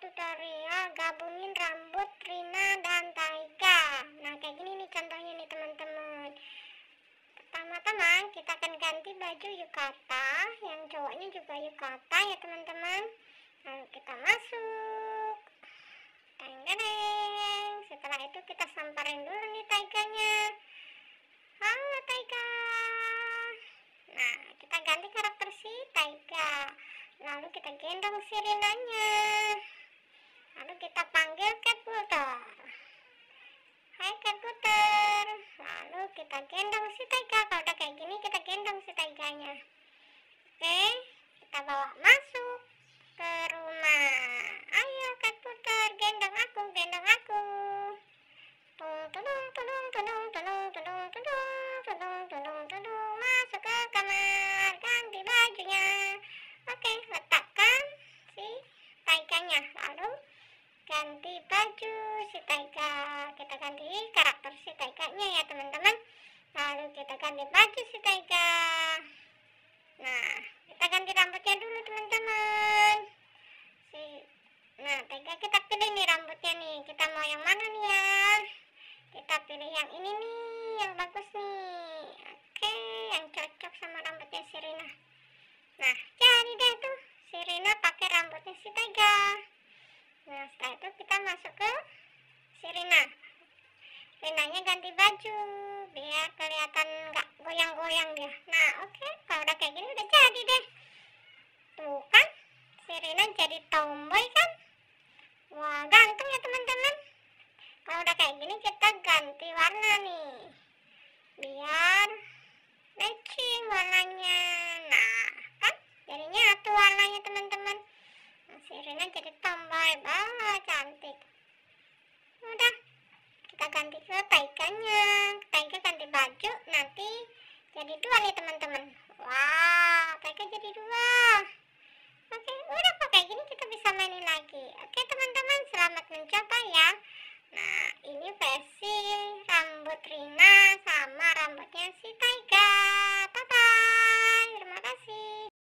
tutorial gabungin rambut Rina dan Taiga. Nah kayak gini nih contohnya nih teman-teman. Pertama-tama kita akan ganti baju yukata. Yang cowoknya juga yukata ya teman-teman. Lalu kita masuk. Teng setelah itu kita samparin dulu nih Taiganya. Halo Taiga. Nah kita ganti karakter si Taiga. Lalu kita gendong si Rinanya lalu kita panggil cat builder hai cat builder lalu kita gendong si Taiga kalau udah kayak gini kita gendong si Taiganya oke kita bawa masuk ke rumah. Ayo cat builder gendong aku gendong aku. Tung tudung tudung tudung tudung tudung tudung tudung tudung tudung masuk ke kamar ganti bajunya. Oke letakkan si taiganya lalu ganti baju si taiga kita ganti karakter si taiganya ya teman-teman lalu kita ganti baju si taiga nah kita ganti rambutnya dulu teman-teman. Nah taiga kita pilih nih rambutnya nih. Kita mau yang mana nih ya? Kita pilih yang ini nih yang bagus nih. Oke yang cocok sama rambutnya si Rina. Nah jadi deh tuh si Rina pakai rambutnya si Taiga nah setelah itu kita masuk ke si Rina. Rinanya ganti baju biar kelihatan nggak goyang-goyang dia. Nah oke kalau udah kayak gini udah jadi deh. Tuh kan si Rina jadi tomboy kan? Wah ganteng ya teman-teman. Kalau udah kayak gini kita ganti warna nih. Biar matching warnanya. Nah kan? Jadinya satu warnanya teman-teman. Nah, si Rina jadi tomboy. Banget cantik. Udah ganti ke taikannya. Taika ganti baju nanti jadi dua nih teman-teman. Wow taika jadi dua. Oke udah pakai gini kita bisa mainin lagi. Oke teman-teman selamat mencoba ya. Nah ini versi rambut Rina sama rambutnya si Taika